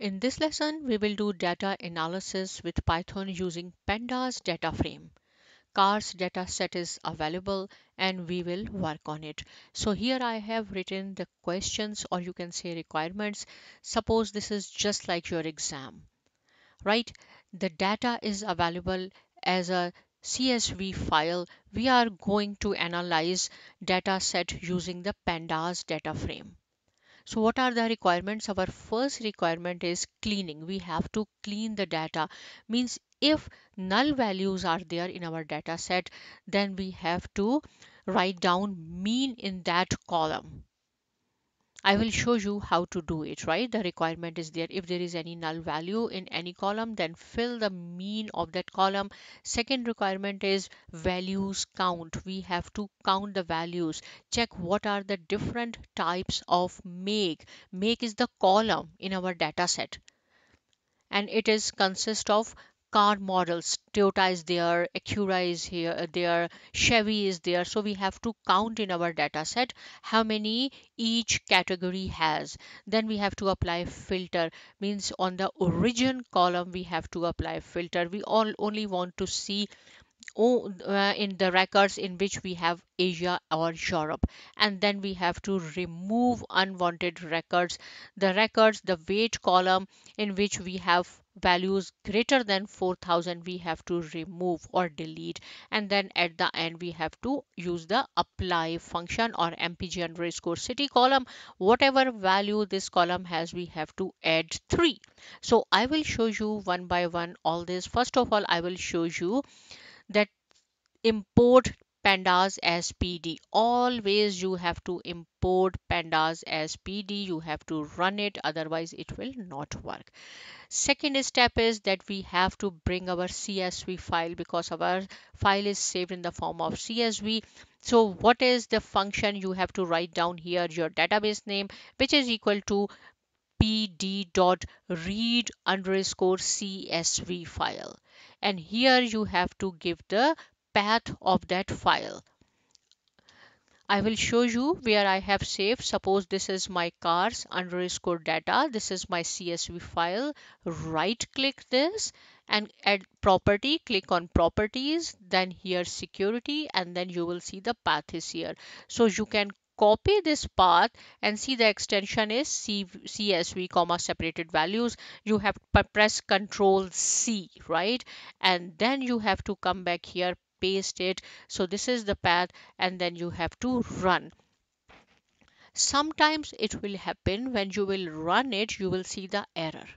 In this lesson, we will do data analysis with Python using pandas data frame. Cars data set is available and we will work on it. So here I have written the questions or you can say requirements. Suppose this is just like your exam, right? The data is available as a CSV file. We are going to analyze data set using the pandas data frame. So what are the requirements? Our first requirement is cleaning. We have to clean the data. Means if null values are there in our data set, then we have to write down mean in that column. I will show you how to do it, right? The requirement is there. If there is any null value in any column, then fill the mean of that column. Second requirement is values count. We have to count the values. Check what are the different types of make. Make is the column in our data set and it is consist of car models. Toyota is there acura is here uh, there chevy is there. So we have to count in our data set how many each category has. Then we have to apply filter. Means on the origin column we have to apply filter. We all only want to see oh, uh, in the records in which we have Asia or Europe. And then we have to remove unwanted records. The records the weight column in which we have values greater than 4000 we have to remove or delete. And then at the end we have to use the apply function or mpg underscore city column. Whatever value this column has we have to add 3 so i will show you one by one all this. First of all i will show you that import pandas as pd always you have to import pandas as pd you have to run it otherwise it will not work. Second step is that we have to bring our csv file because our file is saved in the form of csv so what is the function? You have to write down here your database name which is equal to pd.read underscore csv file. And here you have to give the path of that file. I will show you where I have saved. Suppose this is my cars underscore data. This is my CSV file. Right click this and add property. Click on properties. Then here security and then you will see the path is here. So you can copy this path and see the extension is CSV comma separated values you have press control C right and then you have to come back here paste it. So this is the path and then you have to run. Sometimes it will happen when you will run it you will see the error.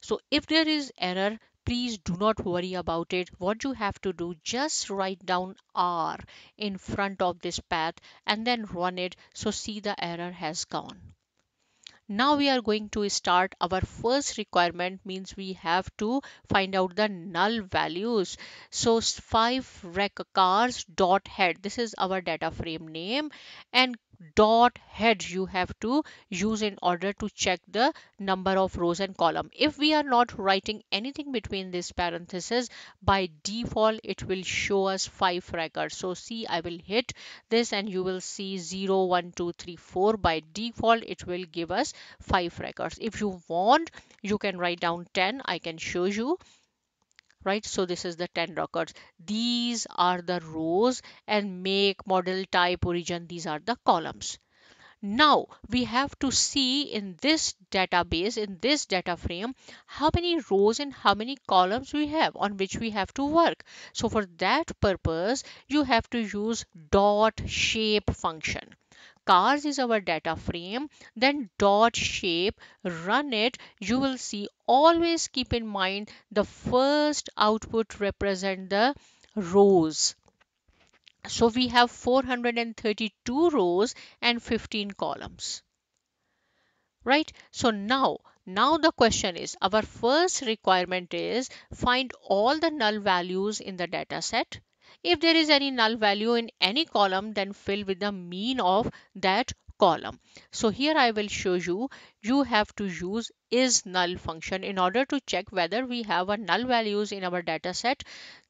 So if there is error please do not worry about it. What you have to do just write down r in front of this path and then run it. So see the error has gone now we are going to start. Our first requirement means we have to find out the null values. So 5 rec cars dot head. This is our data frame name. And dot head you have to use in order to check the number of rows and column. If we are not writing anything between this parentheses by default it will show us five records. So see i will hit this and you will see 0 1 2 3 4 by default it will give us five records. If you want you can write down 10 i can show you right? So this is the 10 records. These are the rows and make model type origin these are the columns. Now we have to see in this database in this data frame how many rows and how many columns we have on which we have to work. So for that purpose you have to use dot shape function cars is our data frame then dot shape run it. You will see always keep in mind the first output represent the rows. So we have 432 rows and 15 columns. Right? So now now the question is our first requirement is find all the null values in the data set if there is any null value in any column, then fill with the mean of that column. So here I will show you, you have to use is null function in order to check whether we have a null values in our data set.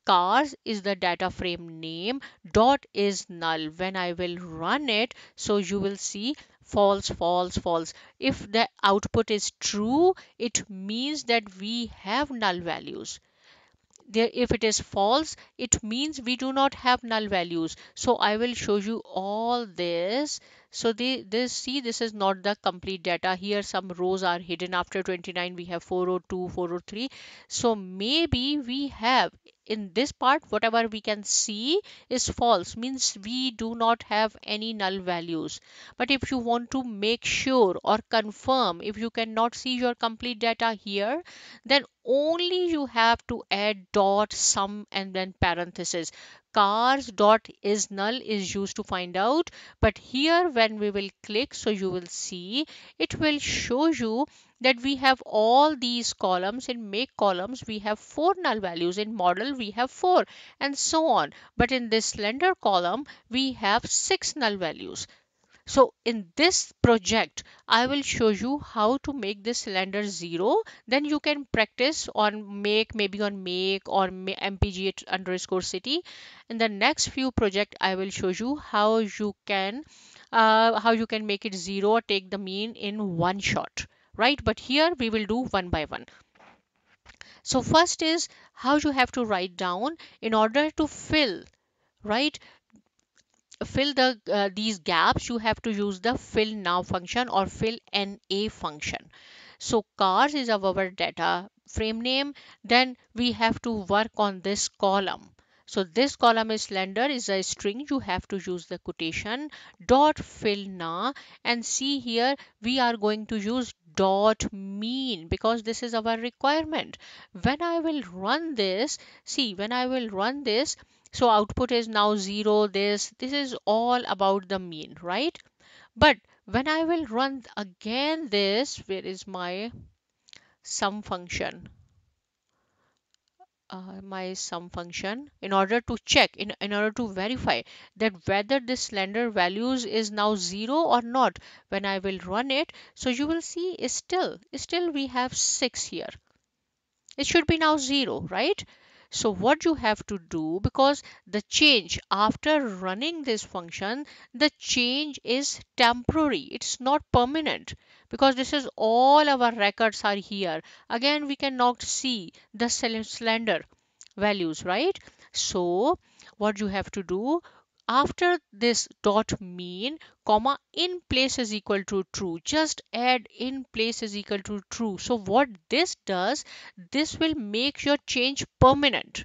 Cars is the data frame name dot is null. When I will run it, so you will see false false false if the output is true it means that we have null values there if it is false it means we do not have null values. So i will show you all this. So the this see this is not the complete data. Here some rows are hidden. After 29 we have 402 403 so maybe we have in this part whatever we can see is false means we do not have any null values. But if you want to make sure or confirm if you cannot see your complete data here then only you have to add dot sum and then parenthesis. Cars dot is null is used to find out but here when we will click so you will see it will show you that we have all these columns in make columns we have four null values in model we have four and so on but in this cylinder column we have six null values so in this project, I will show you how to make this cylinder zero. Then you can practice on make, maybe on make or mpg underscore city. In the next few project, I will show you how you can uh, how you can make it zero or take the mean in one shot, right? But here we will do one by one. So first is how you have to write down in order to fill right fill the uh, these gaps you have to use the fill now function or fill na function so cars is our data frame name then we have to work on this column so this column is cylinder is a string you have to use the quotation dot fill na and see here we are going to use dot mean because this is our requirement. When i will run this see when i will run this so output is now zero this this is all about the mean right? But when i will run again this where is my sum function uh, my sum function in order to check in, in order to verify that whether this cylinder values is now zero or not when i will run it. So you will see is still still we have six here. It should be now zero right? So what you have to do because the change after running this function, the change is temporary. It's not permanent because this is all our records are here. Again, we cannot see the cylinder values, right? So what you have to do after this dot mean comma in place is equal to true. Just add in place is equal to true. So what this does this will make your change permanent.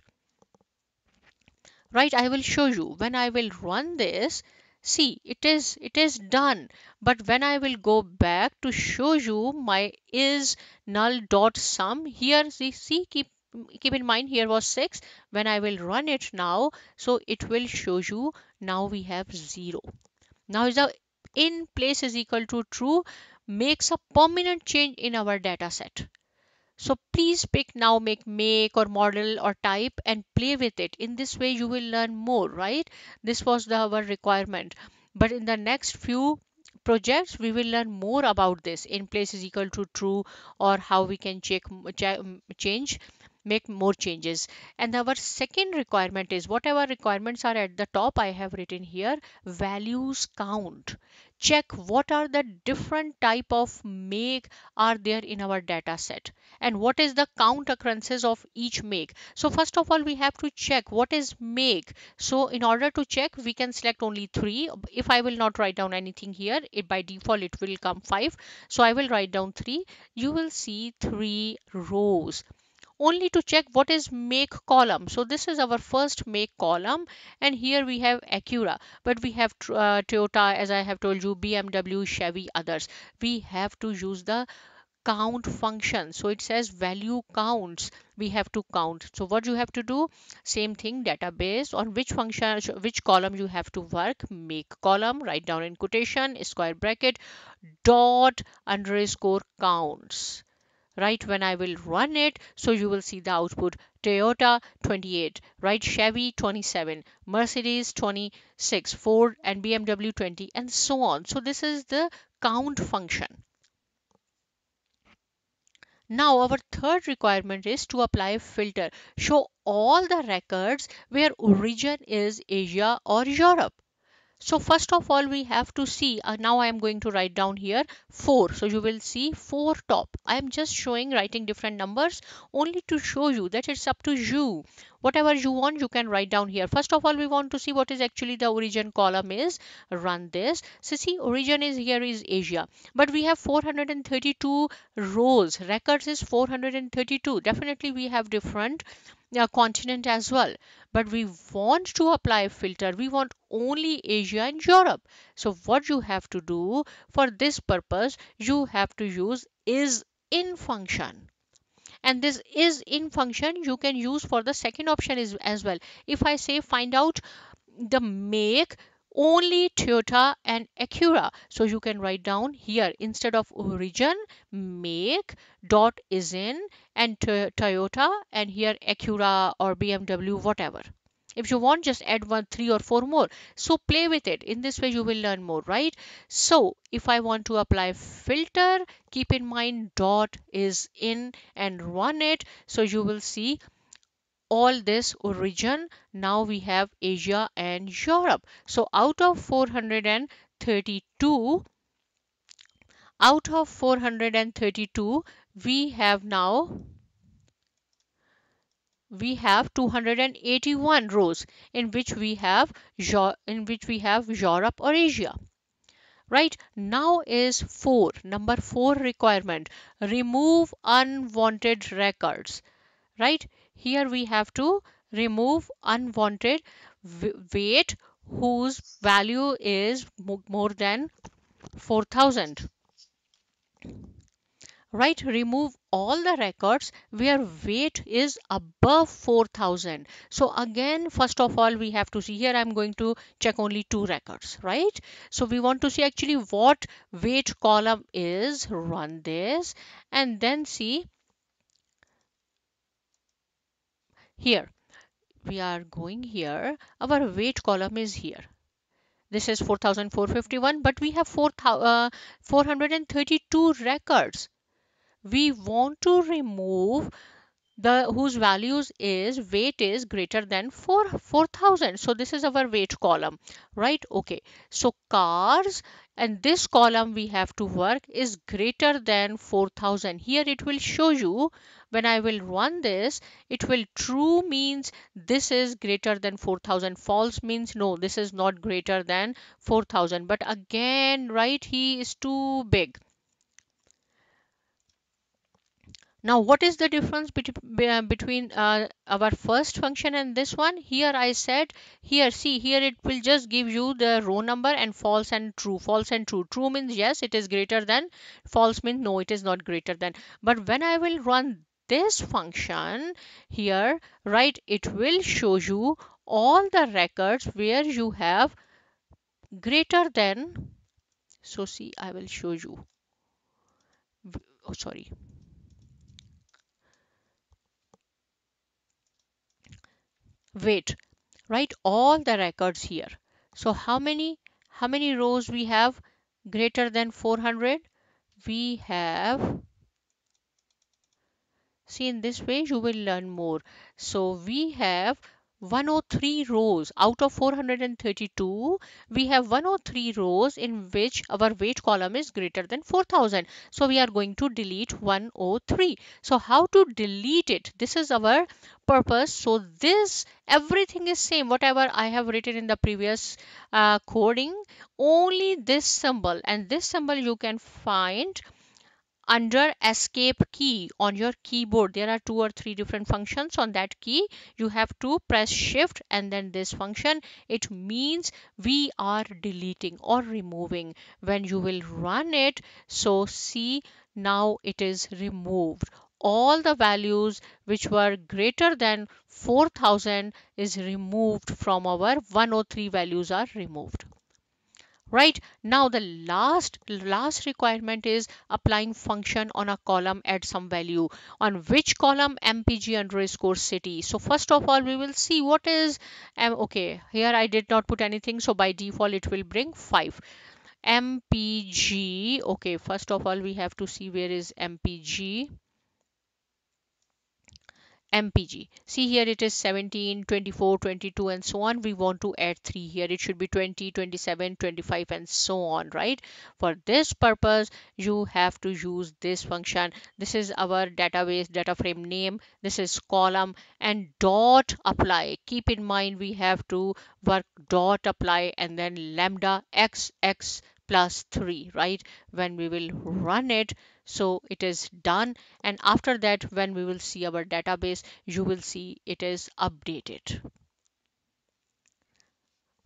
Right? I will show you. When i will run this see it is it is done. But when i will go back to show you my is null dot sum here see, see keep keep in mind here was 6 when I will run it now so it will show you now we have 0 now is the in place is equal to true makes a permanent change in our data set so please pick now make make or model or type and play with it. In this way you will learn more right? This was the our requirement. But in the next few projects we will learn more about this. In place is equal to true or how we can check change make more changes. And our second requirement is whatever requirements are at the top i have written here values count. Check what are the different type of make are there in our data set and what is the count occurrences of each make. So first of all we have to check what is make. So in order to check we can select only three. If i will not write down anything here it by default it will come five. So i will write down three. You will see three rows. Only to check what is make column. So this is our first make column and here we have Acura. But we have uh, Toyota as I have told you BMW Chevy others. We have to use the count function. So it says value counts we have to count. So what you have to do? Same thing database on which function which column you have to work make column write down in quotation square bracket dot underscore counts. Right when I will run it so you will see the output. Toyota 28 right Chevy 27 Mercedes 26 Ford and BMW 20 and so on. So this is the count function now our third requirement is to apply a filter. Show all the records where origin is Asia or Europe so first of all we have to see uh, now i am going to write down here 4 so you will see 4 top. I am just showing writing different numbers only to show you that it's up to you. Whatever you want you can write down here. First of all we want to see what is actually the origin column is. Run this. So see origin is here is asia. But we have 432 rows. Records is 432 definitely we have different uh, continent as well. But we want to apply a filter. We want only asia and europe. So what you have to do for this purpose you have to use is in function. And this is in function you can use for the second option is as well. If i say find out the make only Toyota and Acura. So you can write down here instead of origin, make dot is in and Toyota and here Acura or BMW, whatever. If you want, just add one, three or four more. So play with it. In this way, you will learn more, right? So if I want to apply filter, keep in mind dot is in and run it. So you will see all this origin now we have asia and europe. So out of 432 out of 432 we have now we have 281 rows in which we have in which we have europe or asia. Right? Now is 4 number 4 requirement. Remove unwanted records. Right here we have to remove unwanted weight whose value is more than 4000 right remove all the records where weight is above 4000 so again first of all we have to see here i'm going to check only two records right? So we want to see actually what weight column is run this and then see here. We are going here. Our weight column is here. This is 4451 but we have 4, uh, 432 records. We want to remove the whose values is weight is greater than 4 4000 so this is our weight column. Right? Okay. So cars and this column we have to work is greater than 4000 here it will show you when I will run this, it will true means this is greater than 4000. False means no, this is not greater than 4000. But again, right, he is too big. Now, what is the difference uh, between uh, our first function and this one? Here I said, here, see, here it will just give you the row number and false and true. False and true. True means yes, it is greater than. False means no, it is not greater than. But when I will run this function here, right, it will show you all the records where you have greater than. So see, I will show you. Oh, sorry. Weight write all the records here. So how many how many rows we have greater than 400 we have see in this way you will learn more. So we have 103 rows. Out of 432 we have 103 rows in which our weight column is greater than 4000 so we are going to delete 103 so how to delete it? This is our purpose. So this everything is same. Whatever i have written in the previous uh, coding only this symbol. And this symbol you can find under escape key on your keyboard. There are two or three different functions on that key. You have to press shift and then this function. It means we are deleting or removing. When you will run it so see now it is removed. All the values which were greater than 4000 is removed from our 103 values are removed right? Now the last last requirement is applying function on a column at some value. On which column? Mpg underscore city. So first of all we will see what is um, okay here i did not put anything so by default it will bring 5 mpg okay first of all we have to see where is mpg mpg see here it is 17 24 22 and so on. We want to add 3 here. It should be 20 27 25 and so on right? For this purpose you have to use this function. This is our database data frame name. This is column and dot apply. Keep in mind we have to work dot apply and then lambda x x plus 3 right? When we will run it so it is done. And after that when we will see our database you will see it is updated.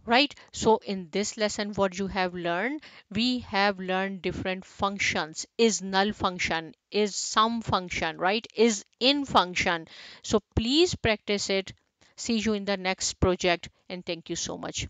Right? So in this lesson what you have learned we have learned different functions. Is null function? Is sum function? Right? Is in function? So please practice it. See you in the next project and thank you so much